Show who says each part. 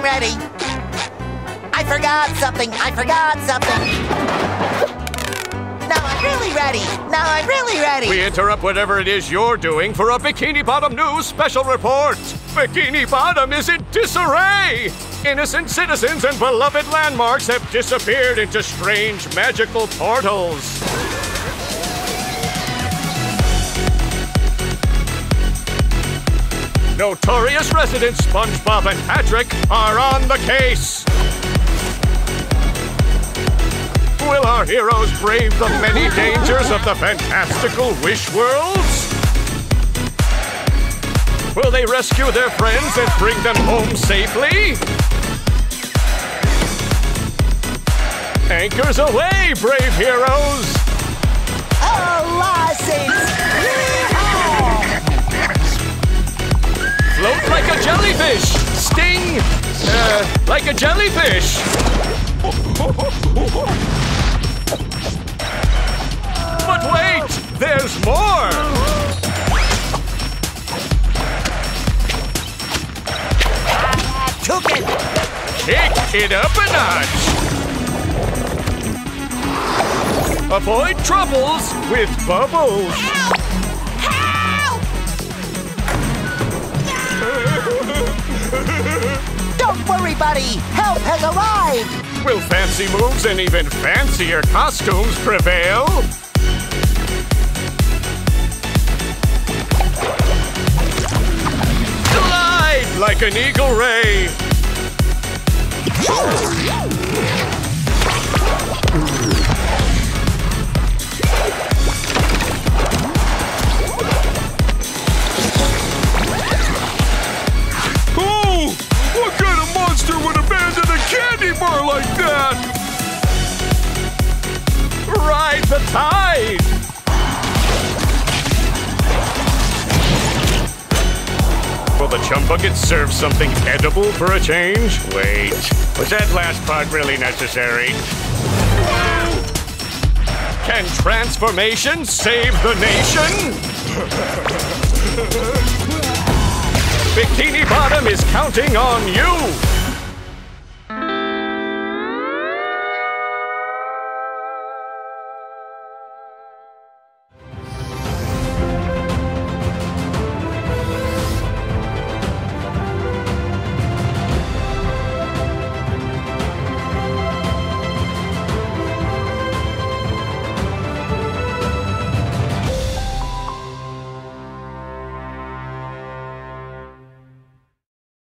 Speaker 1: I'm ready! I forgot something, I forgot something! Now I'm really ready! Now I'm really ready!
Speaker 2: We interrupt whatever it is you're doing for a Bikini Bottom News special report! Bikini Bottom is in disarray! Innocent citizens and beloved landmarks have disappeared into strange magical portals. Notorious residents SpongeBob and Patrick are on the case. Will our heroes brave the many dangers of the fantastical Wish Worlds? Will they rescue their friends and bring them home safely? Anchors aweigh, brave heroes! Like a jellyfish! Sting uh, like a jellyfish! But wait! There's more!
Speaker 1: Took it!
Speaker 2: Kick it up a notch! Avoid troubles with bubbles!
Speaker 1: Help! Buddy! Help has arrived!
Speaker 2: Will fancy moves and even fancier costumes prevail? Glide like an eagle ray! Will the chum bucket serve something edible for a change? Wait, was that last part really necessary? Can transformation save the nation? Bikini Bottom is counting on you!